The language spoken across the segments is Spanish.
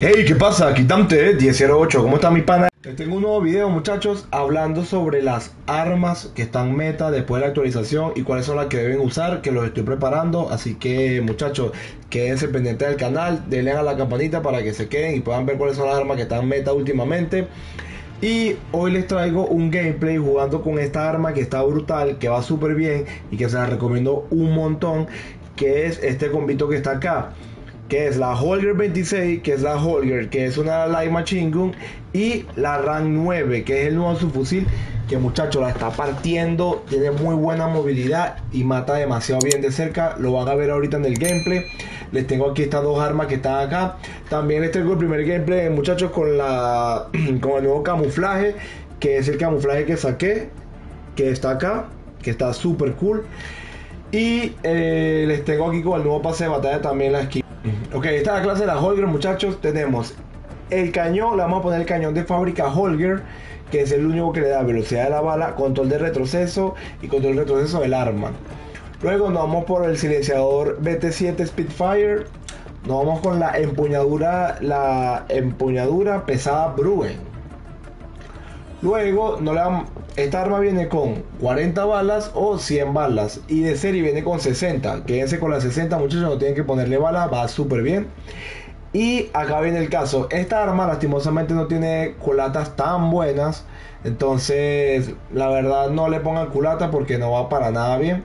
Hey, ¿qué pasa? Aquí Dante 1008, ¿cómo está mi pana? Les tengo un nuevo video muchachos hablando sobre las armas que están meta después de la actualización y cuáles son las que deben usar, que los estoy preparando, así que muchachos, quédense pendientes del canal, denle a la campanita para que se queden y puedan ver cuáles son las armas que están meta últimamente. Y hoy les traigo un gameplay jugando con esta arma que está brutal, que va súper bien y que se la recomiendo un montón, que es este combito que está acá que es la Holger 26, que es la Holger, que es una Light Machine Gun, y la RAM 9, que es el nuevo subfusil, que muchacho la está partiendo, tiene muy buena movilidad y mata demasiado bien de cerca, lo van a ver ahorita en el gameplay. Les tengo aquí estas dos armas que están acá. También les tengo el primer gameplay, muchachos, con la con el nuevo camuflaje, que es el camuflaje que saqué, que está acá, que está súper cool. Y eh, les tengo aquí con el nuevo pase de batalla también la skin. Ok, esta es la clase de la Holger, muchachos. Tenemos el cañón, le vamos a poner el cañón de fábrica Holger, que es el único que le da velocidad de la bala, control de retroceso y control de retroceso del arma. Luego nos vamos por el silenciador BT7 Spitfire. Nos vamos con la empuñadura, la empuñadura pesada Bruen. Luego, no le esta arma viene con 40 balas o 100 balas. Y de serie viene con 60. Quédense con las 60, muchachos, no tienen que ponerle balas, va súper bien. Y acá viene el caso. Esta arma lastimosamente no tiene culatas tan buenas. Entonces, la verdad no le pongan culata porque no va para nada bien.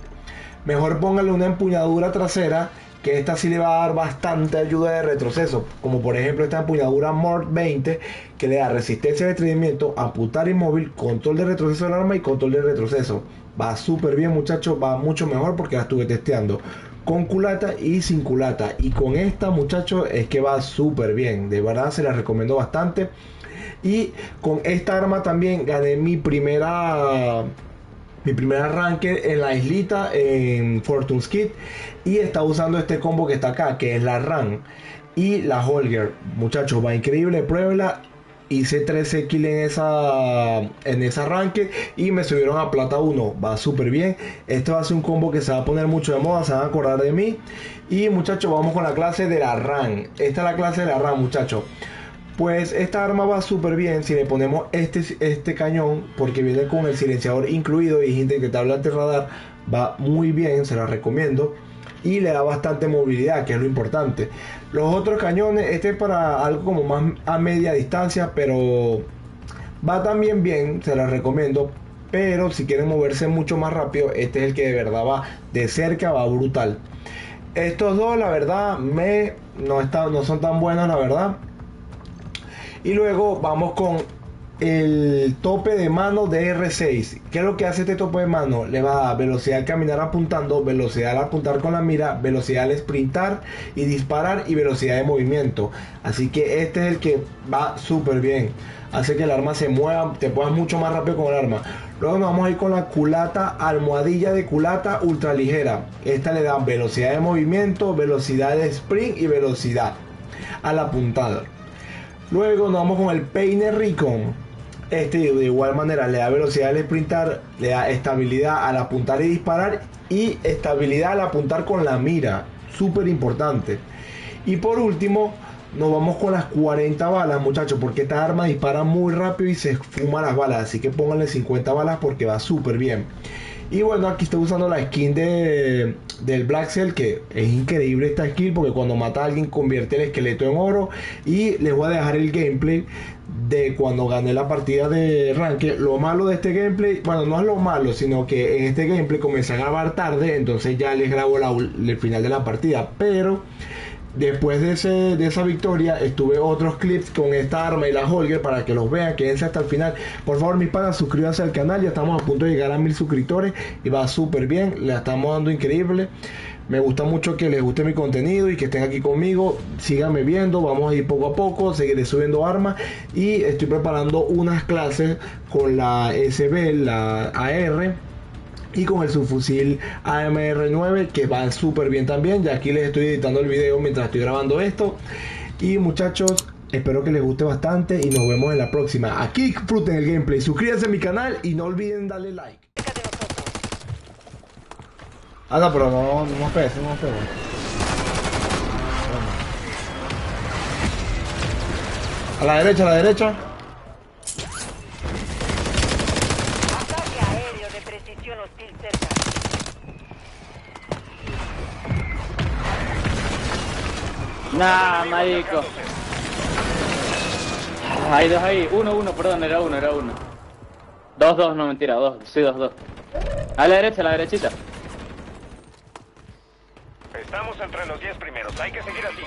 Mejor pónganle una empuñadura trasera que esta sí le va a dar bastante ayuda de retroceso, como por ejemplo esta empuñadura Mort 20 que le da resistencia de estreñimiento, amputar inmóvil, control de retroceso del arma y control de retroceso. Va súper bien muchachos, va mucho mejor porque la estuve testeando con culata y sin culata. Y con esta muchachos es que va súper bien, de verdad se la recomiendo bastante. Y con esta arma también gané mi primera mi primer arranque en la islita en Fortune's Kit y está usando este combo que está acá que es la RAM y la Holger muchachos va increíble pruébela hice 13 kills en esa en ese arranque y me subieron a plata 1 va súper bien. Esto va a ser un combo que se va a poner mucho de moda se van a acordar de mí. Y muchachos vamos con la clase de la RAM esta es la clase de la RAM muchachos pues esta arma va súper bien si le ponemos este, este cañón, porque viene con el silenciador incluido y es indetectable ante radar. Va muy bien, se la recomiendo. Y le da bastante movilidad, que es lo importante. Los otros cañones, este es para algo como más a media distancia, pero va también bien, se la recomiendo. Pero si quieren moverse mucho más rápido, este es el que de verdad va de cerca, va brutal. Estos dos, la verdad, me no, no son tan buenos, la verdad y luego vamos con el tope de mano de R6. ¿Qué es lo que hace este tope de mano? Le va a dar velocidad al caminar apuntando, velocidad al apuntar con la mira, velocidad al sprintar y disparar y velocidad de movimiento. Así que este es el que va súper bien. Hace que el arma se mueva, te puedas mucho más rápido con el arma. Luego nos vamos a ir con la culata, almohadilla de culata ultra ligera. Esta le da velocidad de movimiento, velocidad de sprint y velocidad al apuntador. Luego nos vamos con el peine Recon. Este de igual manera le da velocidad al sprintar, le da estabilidad al apuntar y disparar y estabilidad al apuntar con la mira. Súper importante. Y por último, nos vamos con las 40 balas, muchachos, porque esta arma dispara muy rápido y se fuma las balas. Así que pónganle 50 balas porque va súper bien. Y bueno, aquí estoy usando la skin de, del Black Cell, que es increíble esta skin porque cuando mata a alguien convierte el esqueleto en oro. Y les voy a dejar el gameplay de cuando gané la partida de ranque. Lo malo de este gameplay, bueno, no es lo malo, sino que en este gameplay comencé a grabar tarde, entonces ya les grabo el final de la partida. Pero Después de, ese, de esa victoria, estuve otros clips con esta arma y la Holger para que los vean, quédense hasta el final. Por favor, mis panas, suscríbanse al canal, ya estamos a punto de llegar a mil suscriptores y va súper bien, le estamos dando increíble. Me gusta mucho que les guste mi contenido y que estén aquí conmigo. Síganme viendo, vamos a ir poco a poco, seguiré subiendo armas y estoy preparando unas clases con la SB, la AR y con el subfusil AMR9 que va súper bien también. Ya aquí les estoy editando el video mientras estoy grabando esto. Y muchachos, espero que les guste bastante y nos vemos en la próxima. Aquí disfruten el gameplay, suscríbanse a mi canal y no olviden darle like. Ah, pero no, no no A la derecha, a la derecha. Ataque aéreo de precisión hostil cerca. Nah, marico. Hay dos ahí. Uno, uno, perdón, era uno, era uno. Dos, dos, no mentira, dos. Sí, dos, dos. A la derecha, a la derechita. Estamos entre los 10 primeros. Hay que seguir así.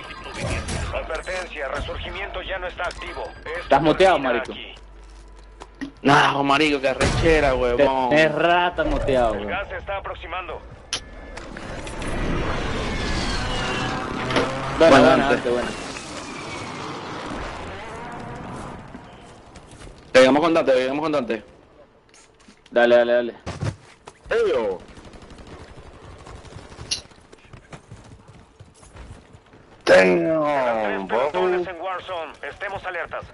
Advertencia, resurgimiento ya no está activo. Esto Estás muteado, marico. aquí. No, marico, qué arrechera, huevón. Es rata muteado, El weón. gas se está aproximando. Bueno, Bueno, bueno. Pegamos con Dante, pegamos con Dante. Dale, dale, dale. En Warzone. Estemos alertas.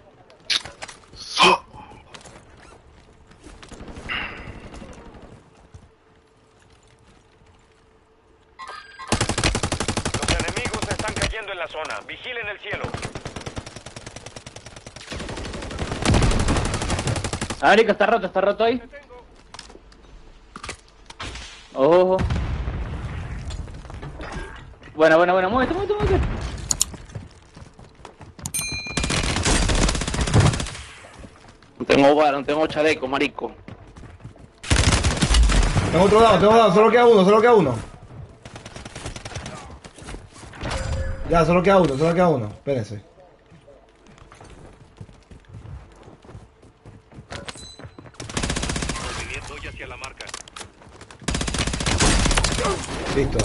Los enemigos están cayendo en la zona. Vigilen el cielo. Marico, está roto, está roto ahí. Ojo. Buena, buena, buena. Muévete, muévete, muévete. No tengo bala, no tengo chaleco, marico. Tengo otro lado, tengo otro lado. Solo queda uno, solo queda uno. Ya, solo queda uno, solo queda uno. Espérense. Voy hacia la marca. Listo.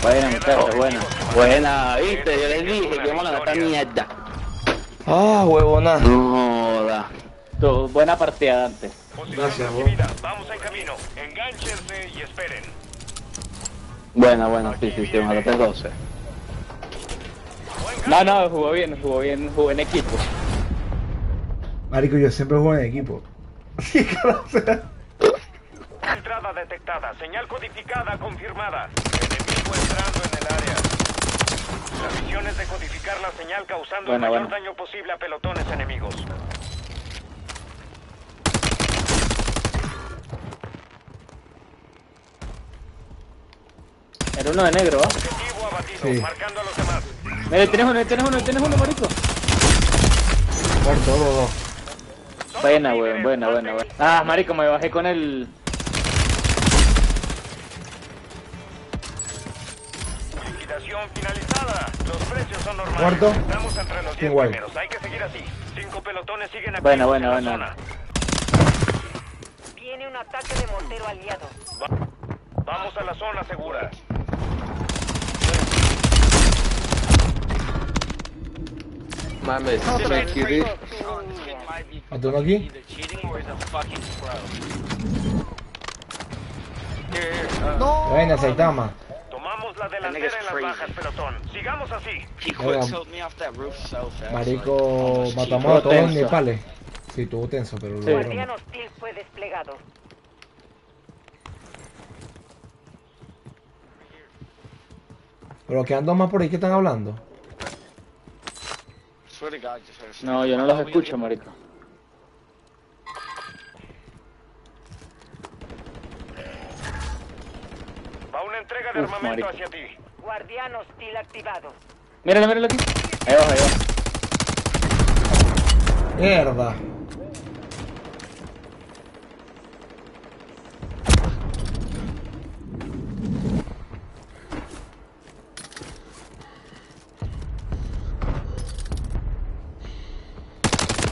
Buena, muchacho, buena. Buena, viste, yo les dije que vamos a esta mierda. Ah, huevona. No joda. Tu buena partida antes. Posición Gracias, vos. Vamos en camino. Enganchense y esperen. Buena, buena, sí, sí, sí, 3-12. Buen gas. No, no, jugó bien, jugó bien, jugó en equipo. Marico, yo siempre juego en equipo. Entrada detectada. Señal codificada confirmada. Enemigo entrando en el área. La misión es decodificar la señal causando Bueno, el mayor bueno. daño posible a pelotones enemigos. Era uno de negro, ¿ah? Objetivo abatido. Sí. Marcando a los demás. Mira, tienes uno, tienes uno, tienes uno, marico. Muerto, dos. Buena, weón, buena, buena, buena. Ah, marico, me bajé con el... Liquidación finalizada. Los precios son normales. Muerto. Estamos entre los 10 Igual. primeros. Hay que seguir así. Cinco pelotones siguen activos Buena, buena, buena. Viene un ataque de mortero aliado. Va- Vamos a la zona segura. Mames, me quiere. ¿Otro uno aquí? Buena, Saitama. Tomamos la delantera en las bajas, pelotón. Sigamos así. Marico, matamos a todos en tenso. Nepales. Sí, estuvo tenso, pero logramos. Guardián hostil fue desplegado. Pero quedan dos más por ahí que están hablando. No, yo no los escucho, marico. Va una entrega de Uf, armamento marico. hacia ti. Guardián hostil activado. Míralo, míralo aquí. Ahí va, ahí va. Mierda.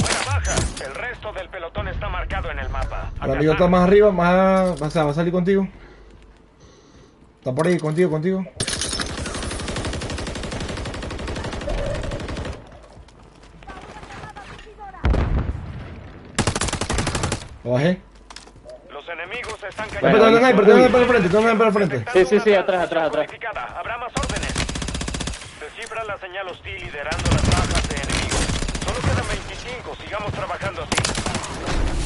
Buena baja. El resto del pelotón está marcado en el mapa. El amigo está más arriba, más. O sea, va a salir contigo. Está por ahí, contigo, contigo. Lo bajé. Los enemigos están cayendo. frente, frente. Sí, sí, sí, atrás, atrás, atrás. Codificada. Habrá más órdenes. Descifra la señal hostil liderando las bajas de enemigos.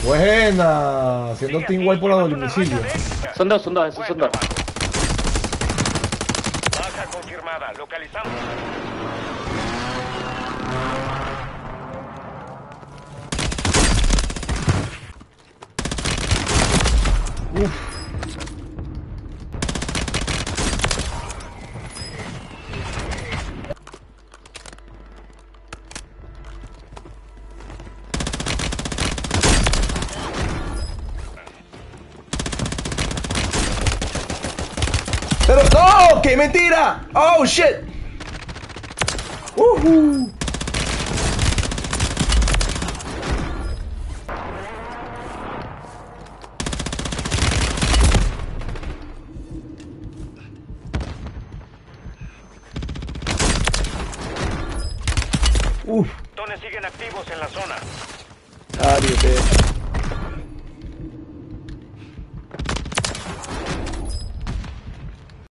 Buena, haciendo team wipe por la domicilio. Son dos, son dos, son dos. Baja confirmada, localizamos. Uf. ¡Oh! ¡Qué mentira! ¡Oh, shit! Uhu. Uf. Tones siguen activos en la zona.